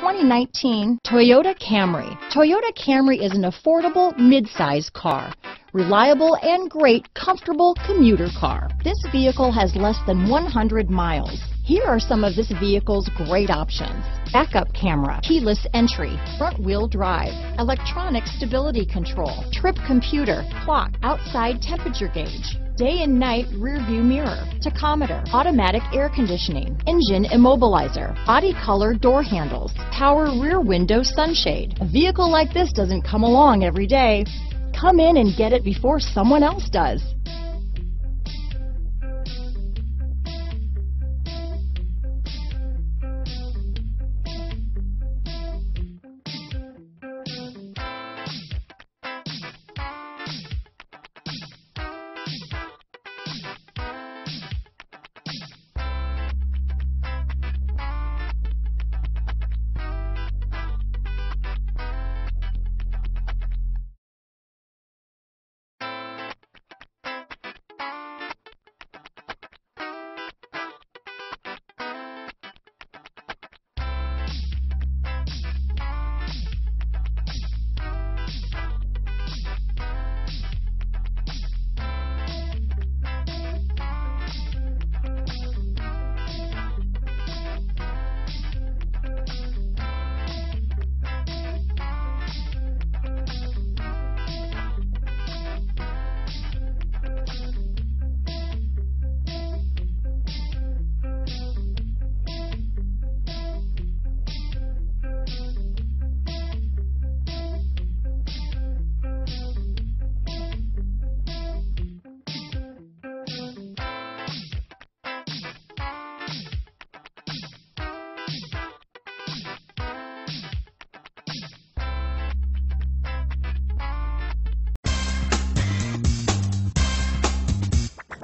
2019 Toyota Camry. Toyota Camry is an affordable mid-size car. Reliable and great comfortable commuter car. This vehicle has less than 100 miles. Here are some of this vehicle's great options. Backup camera, keyless entry, front wheel drive, electronic stability control, trip computer, clock, outside temperature gauge, day and night rear view mirror, tachometer, automatic air conditioning, engine immobilizer, body color door handles, power rear window sunshade. A vehicle like this doesn't come along every day. Come in and get it before someone else does.